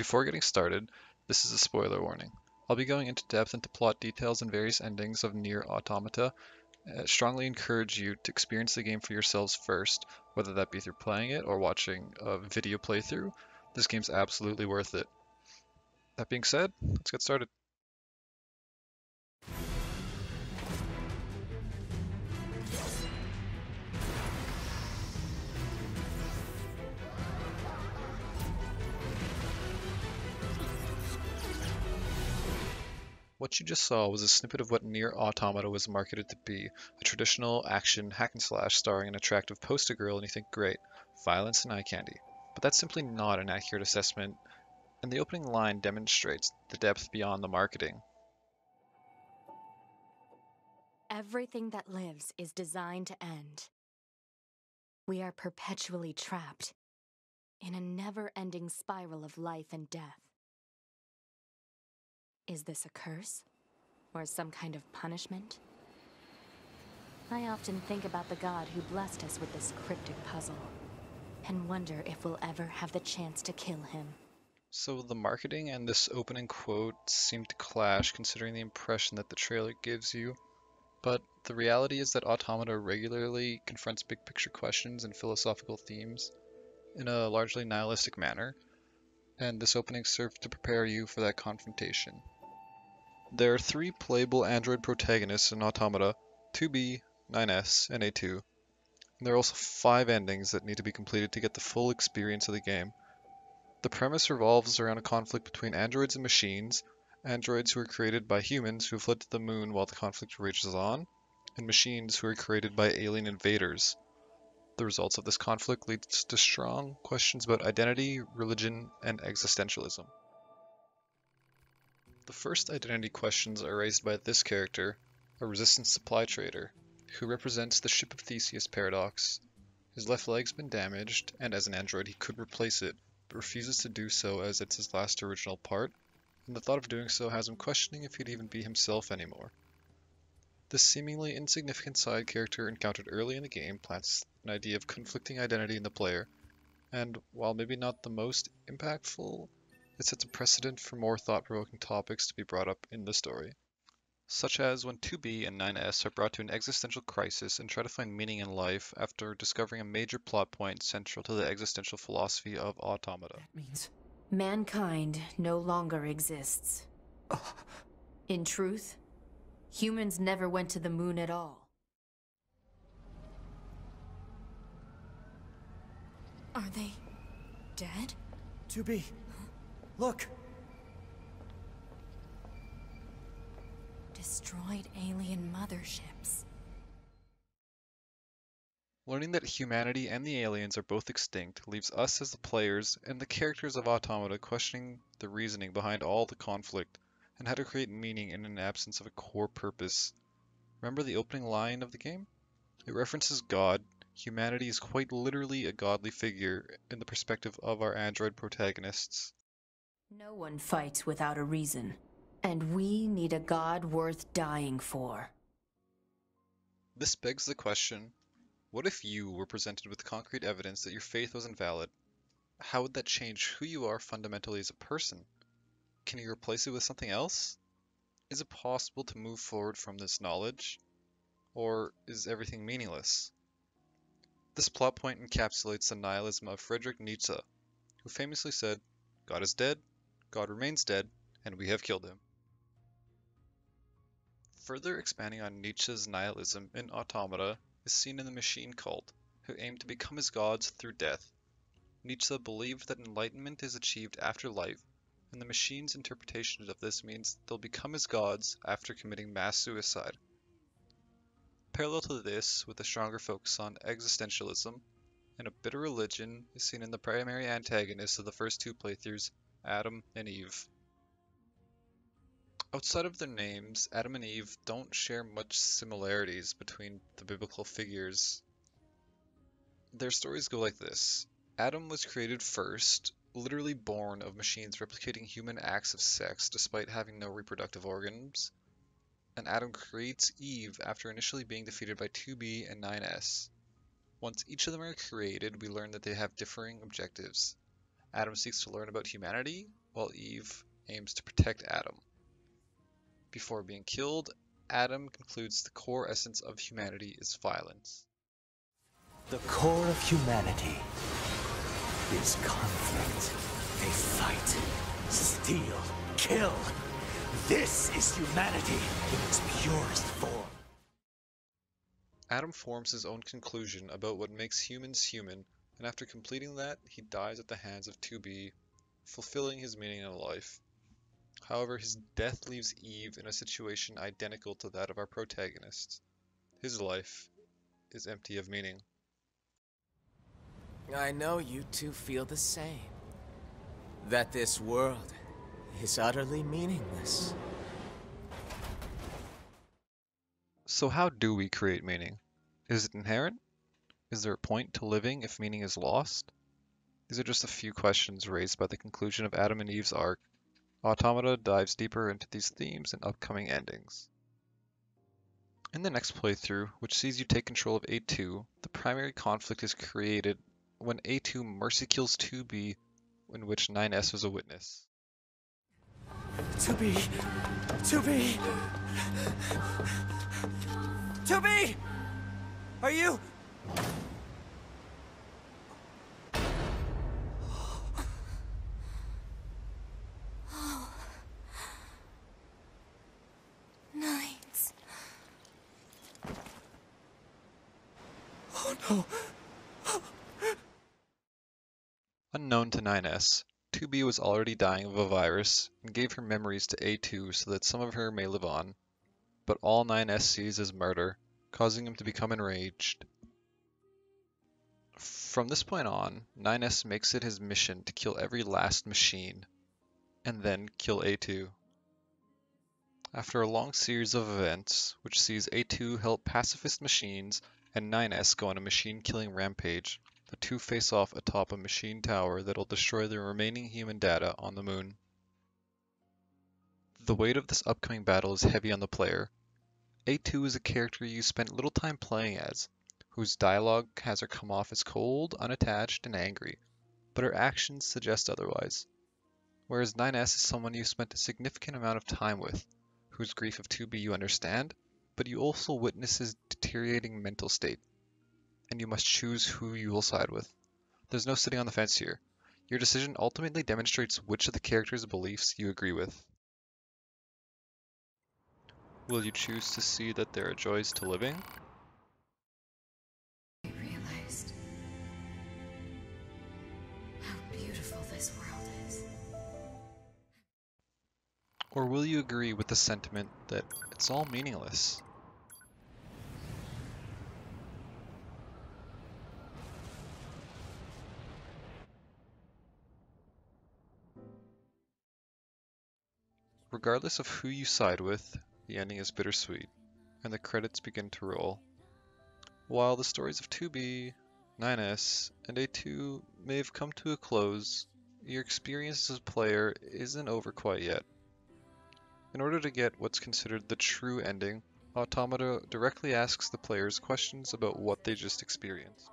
Before getting started, this is a spoiler warning. I'll be going into depth into plot details and various endings of Nier Automata. I strongly encourage you to experience the game for yourselves first, whether that be through playing it or watching a video playthrough. This game's absolutely worth it. That being said, let's get started. What you just saw was a snippet of what Nier Automata was marketed to be, a traditional action hack and slash starring an attractive poster girl and you think great, violence and eye candy. But that's simply not an accurate assessment, and the opening line demonstrates the depth beyond the marketing. Everything that lives is designed to end. We are perpetually trapped in a never ending spiral of life and death. Is this a curse? Or some kind of punishment? I often think about the god who blessed us with this cryptic puzzle, and wonder if we'll ever have the chance to kill him. So the marketing and this opening quote seem to clash considering the impression that the trailer gives you. But the reality is that Automata regularly confronts big picture questions and philosophical themes in a largely nihilistic manner, and this opening served to prepare you for that confrontation. There are three playable Android protagonists in Automata, 2B, 9S, and A2. And there are also five endings that need to be completed to get the full experience of the game. The premise revolves around a conflict between androids and machines, androids who are created by humans who have fled to the moon while the conflict rages on, and machines who are created by alien invaders. The results of this conflict leads to strong questions about identity, religion, and existentialism. The first identity questions are raised by this character, a resistance supply trader, who represents the Ship of Theseus paradox. His left leg's been damaged, and as an android he could replace it, but refuses to do so as it's his last original part, and the thought of doing so has him questioning if he'd even be himself anymore. This seemingly insignificant side character encountered early in the game plants an idea of conflicting identity in the player, and while maybe not the most impactful, it sets a precedent for more thought-provoking topics to be brought up in the story. Such as when 2B and 9S are brought to an existential crisis and try to find meaning in life after discovering a major plot point central to the existential philosophy of automata. That means Mankind no longer exists. In truth, humans never went to the moon at all. Are they dead? 2B. Look. Destroyed alien motherships. Learning that humanity and the aliens are both extinct leaves us as the players and the characters of Automata questioning the reasoning behind all the conflict and how to create meaning in an absence of a core purpose. Remember the opening line of the game? It references God. Humanity is quite literally a godly figure in the perspective of our android protagonists. No one fights without a reason. And we need a god worth dying for. This begs the question, what if you were presented with concrete evidence that your faith was invalid? How would that change who you are fundamentally as a person? Can you replace it with something else? Is it possible to move forward from this knowledge? Or is everything meaningless? This plot point encapsulates the nihilism of Friedrich Nietzsche, who famously said, God is dead, God remains dead, and we have killed him. Further expanding on Nietzsche's nihilism in Automata is seen in the machine cult, who aim to become as gods through death. Nietzsche believed that enlightenment is achieved after life, and the machine's interpretation of this means they'll become as gods after committing mass suicide. Parallel to this, with a stronger focus on existentialism and a bitter religion, is seen in the primary antagonists of the first two playthroughs, Adam and Eve. Outside of their names, Adam and Eve don't share much similarities between the biblical figures. Their stories go like this. Adam was created first, literally born of machines replicating human acts of sex despite having no reproductive organs. And Adam creates Eve after initially being defeated by 2B and 9S. Once each of them are created, we learn that they have differing objectives. Adam seeks to learn about humanity, while Eve aims to protect Adam. Before being killed, Adam concludes the core essence of humanity is violence. The core of humanity is conflict. They fight, steal, kill. This is humanity in its purest form. Adam forms his own conclusion about what makes humans human, and after completing that, he dies at the hands of 2B, fulfilling his meaning in life. However, his death leaves Eve in a situation identical to that of our protagonist. His life is empty of meaning. I know you two feel the same. That this world is utterly meaningless. So how do we create meaning? Is it inherent? Is there a point to living if meaning is lost? These are just a few questions raised by the conclusion of Adam and Eve's arc. Automata dives deeper into these themes in upcoming endings. In the next playthrough, which sees you take control of A2, the primary conflict is created when A2 mercy kills 2B, in which 9S was a witness. 2B! 2B! 2B! Are you? Nines. Oh no! Unknown to 9S, 2B was already dying of a virus and gave her memories to A2 so that some of her may live on, but all 9S sees is murder, causing him to become enraged. From this point on, 9S makes it his mission to kill every last machine, and then kill A2. After a long series of events, which sees A2 help pacifist machines and 9S go on a machine-killing rampage, the two face off atop a machine tower that'll destroy the remaining human data on the moon. The weight of this upcoming battle is heavy on the player. A2 is a character you spent little time playing as, whose dialogue has her come off as cold, unattached, and angry, but her actions suggest otherwise. Whereas 9S is someone you spent a significant amount of time with, whose grief of 2B you understand, but you also witness his deteriorating mental state and you must choose who you will side with. There's no sitting on the fence here. Your decision ultimately demonstrates which of the character's beliefs you agree with. Will you choose to see that there are joys to living? This world is. Or will you agree with the sentiment that it's all meaningless? Regardless of who you side with, the ending is bittersweet, and the credits begin to roll. While the stories of 2B, 9S, and A2 may have come to a close, your experience as a player isn't over quite yet. In order to get what's considered the true ending, Automata directly asks the players questions about what they just experienced.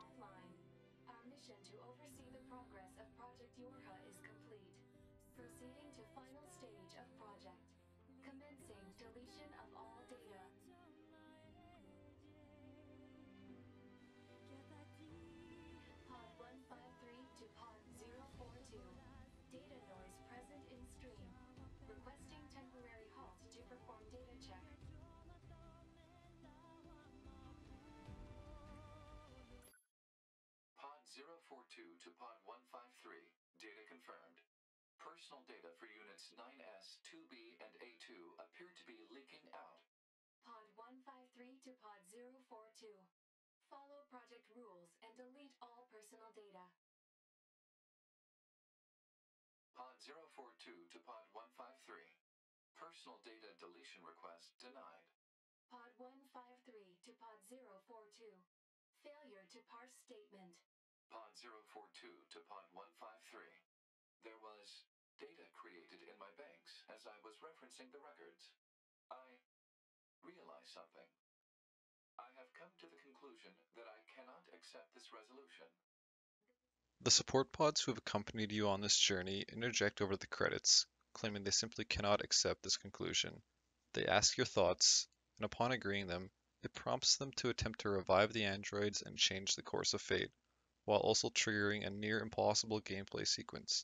042 to Pod 153. Data confirmed. Personal data for units 9S, 2B, and A2 appear to be leaking out. Pod 153 to Pod 042. Follow project rules and delete all personal data. Pod 042 to Pod 153. Personal data deletion request denied. Pod 153 to Pod 042. Failure to parse statement. Pod 042 to Pod 153. There was data created in my banks as I was referencing the records. I realized something. I have come to the conclusion that I cannot accept this resolution. The support pods who have accompanied you on this journey interject over the credits, claiming they simply cannot accept this conclusion. They ask your thoughts, and upon agreeing them, it prompts them to attempt to revive the androids and change the course of fate, while also triggering a near impossible gameplay sequence.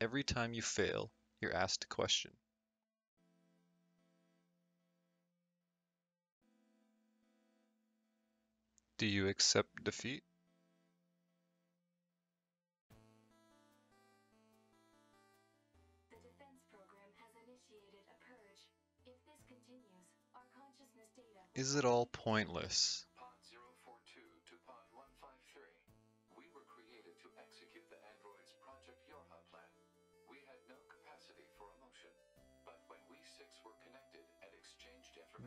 Every time you fail, you're asked a question. Do you accept defeat? The defense program has initiated a purge. If this continues, our consciousness data Is it all pointless?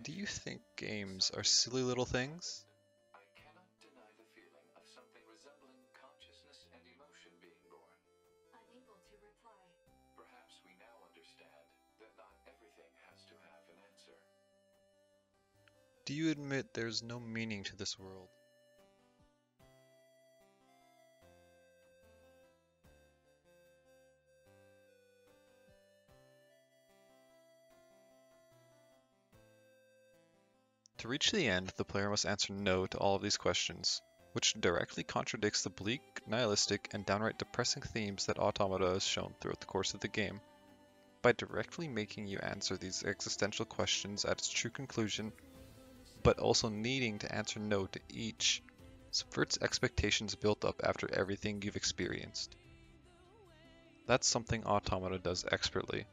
Do you think games are silly little things? I cannot deny the feeling of something resembling consciousness and emotion being born. unable to reply. Perhaps we now understand that not everything has to have an answer. Do you admit there's no meaning to this world? To reach the end, the player must answer no to all of these questions, which directly contradicts the bleak, nihilistic, and downright depressing themes that Automata has shown throughout the course of the game. By directly making you answer these existential questions at its true conclusion, but also needing to answer no to each, subverts expectations built up after everything you've experienced. That's something Automata does expertly.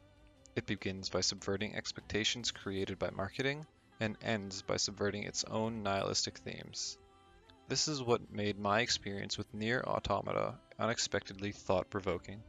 It begins by subverting expectations created by marketing, and ends by subverting its own nihilistic themes. This is what made my experience with Nier Automata unexpectedly thought provoking.